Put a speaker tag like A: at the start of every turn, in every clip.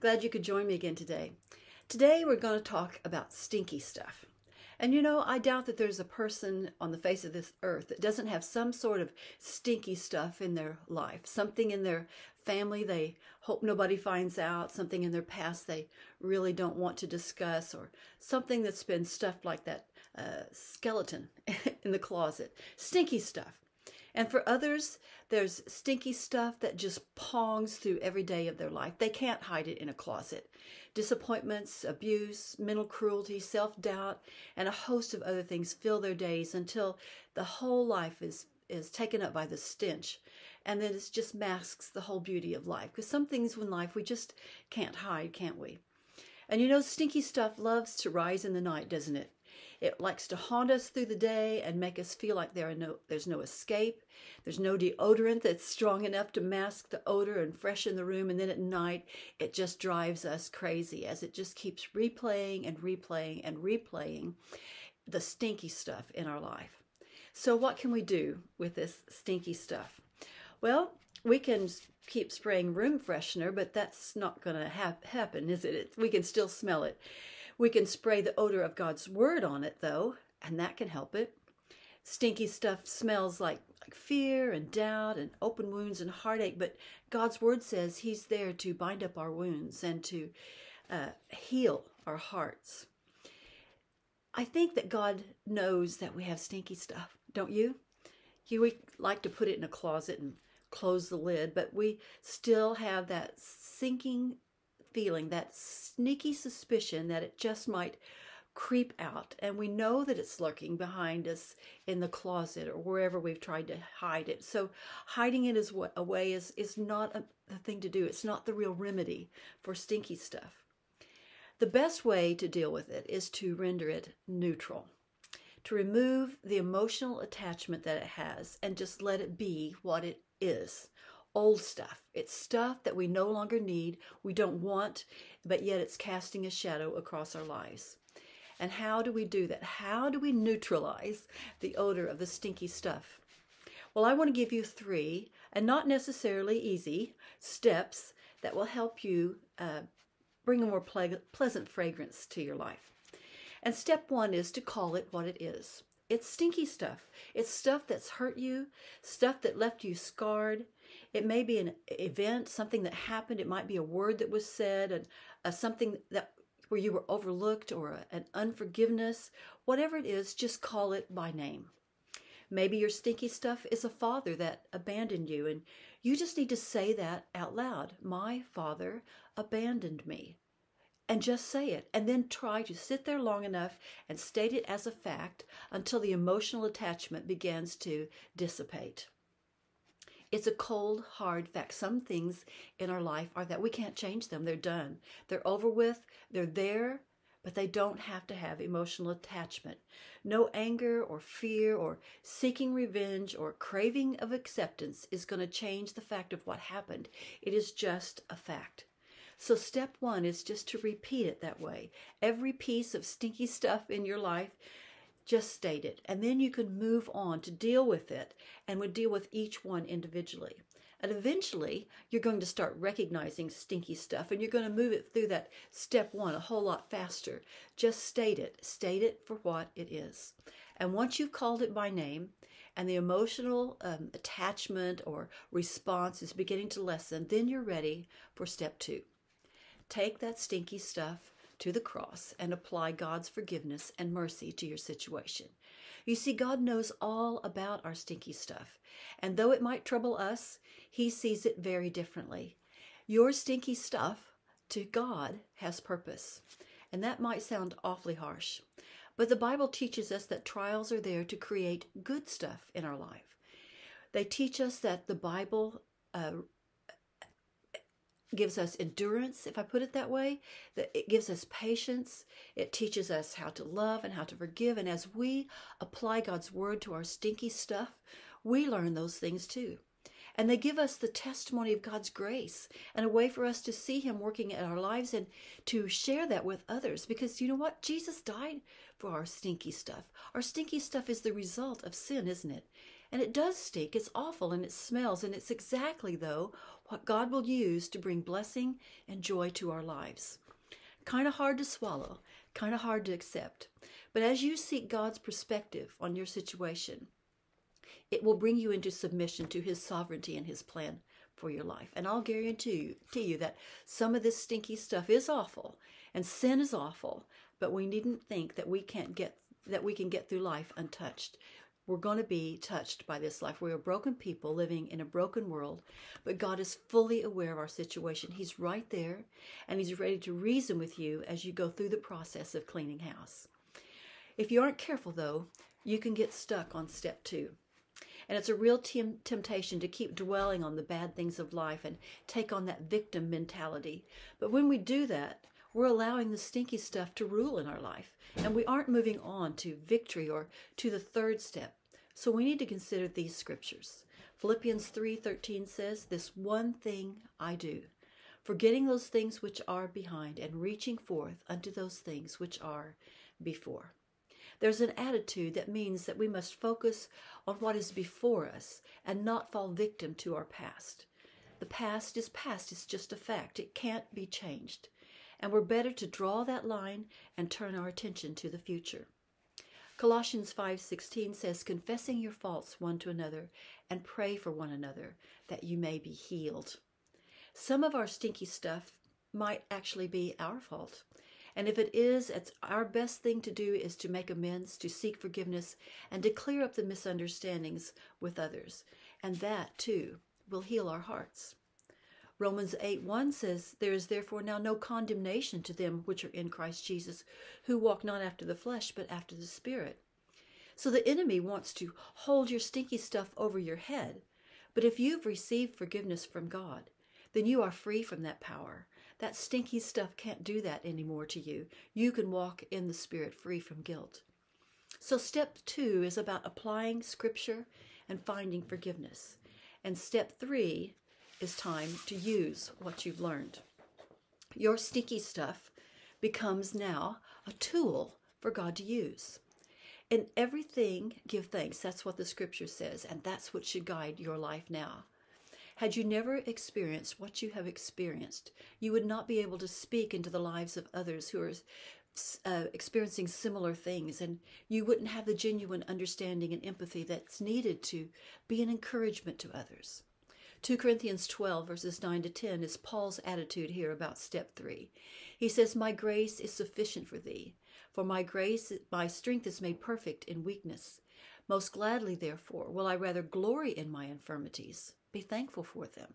A: Glad you could join me again today. Today we're going to talk about stinky stuff. And you know, I doubt that there's a person on the face of this earth that doesn't have some sort of stinky stuff in their life, something in their family they hope nobody finds out, something in their past they really don't want to discuss, or something that's been stuffed like that uh, skeleton in the closet. Stinky stuff. And for others, there's stinky stuff that just pongs through every day of their life. They can't hide it in a closet. Disappointments, abuse, mental cruelty, self doubt, and a host of other things fill their days until the whole life is, is taken up by the stench. And then it just masks the whole beauty of life. Because some things in life we just can't hide, can't we? And you know, stinky stuff loves to rise in the night, doesn't it? It likes to haunt us through the day and make us feel like there are no, there's no escape. There's no deodorant that's strong enough to mask the odor and freshen the room. And then at night, it just drives us crazy as it just keeps replaying and replaying and replaying the stinky stuff in our life. So, what can we do with this stinky stuff? Well, we can keep spraying room freshener, but that's not going to ha- happen, is it? We can still smell it. We can spray the odor of God's word on it, though, and that can help it. Stinky stuff smells like, like fear and doubt and open wounds and heartache, but God's word says He's there to bind up our wounds and to uh, heal our hearts. I think that God knows that we have stinky stuff, don't you? You we like to put it in a closet and close the lid, but we still have that sinking feeling, that sneaky suspicion that it just might creep out. And we know that it's lurking behind us in the closet or wherever we've tried to hide it. So hiding it is what away is, is not a, the thing to do. It's not the real remedy for stinky stuff. The best way to deal with it is to render it neutral. To remove the emotional attachment that it has and just let it be what it is old stuff. It's stuff that we no longer need, we don't want, but yet it's casting a shadow across our lives. And how do we do that? How do we neutralize the odor of the stinky stuff? Well, I want to give you three, and not necessarily easy, steps that will help you uh, bring a more ple- pleasant fragrance to your life. And step one is to call it what it is. It's stinky stuff. It's stuff that's hurt you, stuff that left you scarred, it may be an event, something that happened. It might be a word that was said, and something that where you were overlooked or a, an unforgiveness. Whatever it is, just call it by name. Maybe your stinky stuff is a father that abandoned you, and you just need to say that out loud. My father abandoned me. And just say it, and then try to sit there long enough and state it as a fact until the emotional attachment begins to dissipate. It's a cold, hard fact. Some things in our life are that we can't change them. They're done. They're over with. They're there, but they don't have to have emotional attachment. No anger or fear or seeking revenge or craving of acceptance is going to change the fact of what happened. It is just a fact. So, step one is just to repeat it that way. Every piece of stinky stuff in your life just state it. And then you can move on to deal with it and would deal with each one individually. And eventually, you're going to start recognizing stinky stuff and you're going to move it through that step one a whole lot faster. Just state it. State it for what it is. And once you've called it by name and the emotional um, attachment or response is beginning to lessen, then you're ready for step two. Take that stinky stuff to the cross and apply God's forgiveness and mercy to your situation. You see, God knows all about our stinky stuff, and though it might trouble us, He sees it very differently. Your stinky stuff to God has purpose, and that might sound awfully harsh, but the Bible teaches us that trials are there to create good stuff in our life. They teach us that the Bible uh, gives us endurance, if I put it that way, that it gives us patience, it teaches us how to love and how to forgive. And as we apply God's word to our stinky stuff, we learn those things too. And they give us the testimony of God's grace and a way for us to see Him working in our lives and to share that with others. Because you know what? Jesus died for our stinky stuff. Our stinky stuff is the result of sin, isn't it? And it does stink. It's awful and it smells. And it's exactly, though, what God will use to bring blessing and joy to our lives. Kind of hard to swallow, kind of hard to accept. But as you seek God's perspective on your situation, it will bring you into submission to His sovereignty and His plan for your life. And I'll guarantee you, you that some of this stinky stuff is awful and sin is awful, but we needn't think that we can't get that we can get through life untouched. We're going to be touched by this life. We are broken people living in a broken world, but God is fully aware of our situation. He's right there, and He's ready to reason with you as you go through the process of cleaning house. If you aren't careful, though, you can get stuck on step two. And it's a real temptation to keep dwelling on the bad things of life and take on that victim mentality. But when we do that, we're allowing the stinky stuff to rule in our life. And we aren't moving on to victory or to the third step. So we need to consider these scriptures. Philippians 3:13 says, "This one thing I do, forgetting those things which are behind and reaching forth unto those things which are before." There's an attitude that means that we must focus on what is before us and not fall victim to our past. The past is past, it's just a fact. It can't be changed. And we're better to draw that line and turn our attention to the future. Colossians 5:16 says confessing your faults one to another and pray for one another that you may be healed. Some of our stinky stuff might actually be our fault. And if it is, it's our best thing to do is to make amends, to seek forgiveness, and to clear up the misunderstandings with others. And that, too, will heal our hearts. Romans 8 1 says, There is therefore now no condemnation to them which are in Christ Jesus, who walk not after the flesh, but after the Spirit. So the enemy wants to hold your stinky stuff over your head. But if you've received forgiveness from God, then you are free from that power. That stinky stuff can't do that anymore to you. You can walk in the Spirit free from guilt. So, step two is about applying Scripture and finding forgiveness. And step three is time to use what you've learned. Your stinky stuff becomes now a tool for God to use. In everything, give thanks. That's what the scripture says, and that's what should guide your life now. Had you never experienced what you have experienced, you would not be able to speak into the lives of others who are uh, experiencing similar things, and you wouldn't have the genuine understanding and empathy that's needed to be an encouragement to others. 2 Corinthians 12, verses 9 to 10, is Paul's attitude here about step three. He says, My grace is sufficient for thee, for my grace, my strength is made perfect in weakness. Most gladly, therefore, will I rather glory in my infirmities be thankful for them,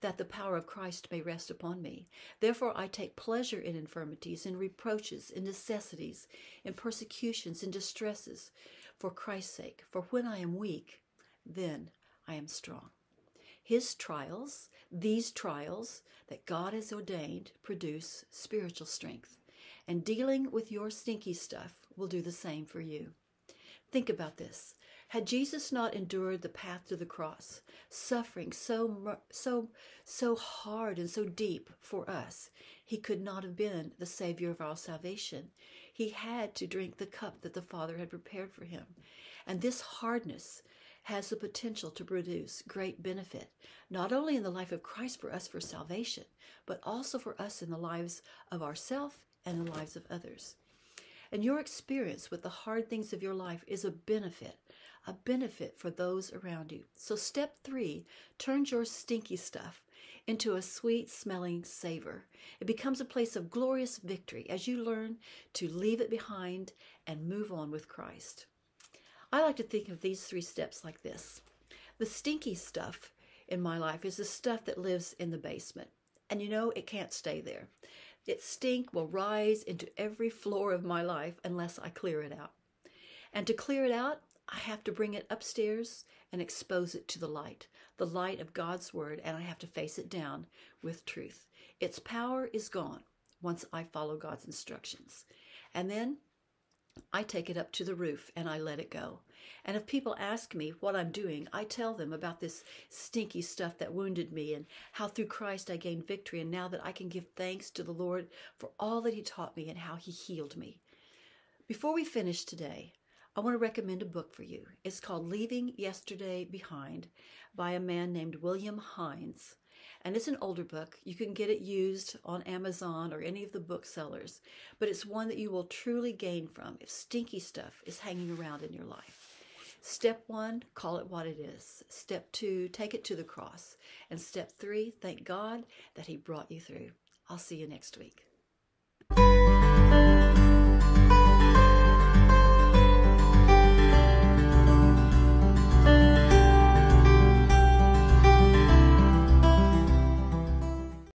A: that the power of Christ may rest upon me. Therefore I take pleasure in infirmities, in reproaches, in necessities, in persecutions, in distresses, for Christ's sake. For when I am weak, then I am strong. His trials, these trials that God has ordained, produce spiritual strength. And dealing with your stinky stuff will do the same for you. Think about this. Had Jesus not endured the path to the cross, suffering so so so hard and so deep for us, he could not have been the savior of our salvation. He had to drink the cup that the Father had prepared for him. And this hardness has the potential to produce great benefit, not only in the life of Christ for us for salvation, but also for us in the lives of ourselves and the lives of others. And your experience with the hard things of your life is a benefit a benefit for those around you. So, step three turns your stinky stuff into a sweet smelling savor. It becomes a place of glorious victory as you learn to leave it behind and move on with Christ. I like to think of these three steps like this the stinky stuff in my life is the stuff that lives in the basement. And you know, it can't stay there. Its stink will rise into every floor of my life unless I clear it out. And to clear it out, I have to bring it upstairs and expose it to the light, the light of God's Word, and I have to face it down with truth. Its power is gone once I follow God's instructions. And then I take it up to the roof and I let it go. And if people ask me what I'm doing, I tell them about this stinky stuff that wounded me and how through Christ I gained victory, and now that I can give thanks to the Lord for all that He taught me and how He healed me. Before we finish today, I want to recommend a book for you. It's called Leaving Yesterday Behind by a man named William Hines. And it's an older book. You can get it used on Amazon or any of the booksellers, but it's one that you will truly gain from if stinky stuff is hanging around in your life. Step one, call it what it is. Step two, take it to the cross. And step three, thank God that He brought you through. I'll see you next week.